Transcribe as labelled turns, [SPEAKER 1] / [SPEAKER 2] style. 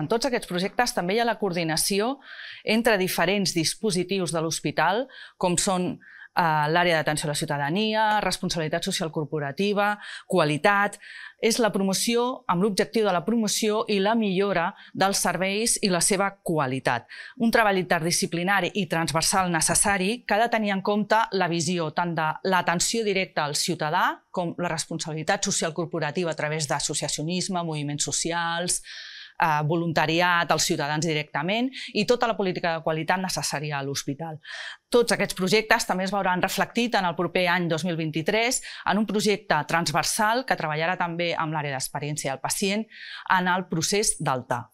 [SPEAKER 1] En tots aquests projectes també hi ha la coordinació entre diferents dispositius de l'hospital, com són l'àrea d'atenció a la ciutadania, responsabilitat social corporativa, qualitat... És la promoció amb l'objectiu de la promoció i la millora dels serveis i la seva qualitat. Un treball interdisciplinari i transversal necessari que ha de tenir en compte la visió tant de l'atenció directa al ciutadà com la responsabilitat social corporativa a través d'associacionisme, moviments socials, eh, voluntariat als ciutadans directament i tota la política de qualitat necessària a l'hospital. Tots aquests projectes també es veuran reflectit en el proper any 2023 en un projecte transversal que treballarà també amb l'àrea d'experiència del pacient en el procés d'alta.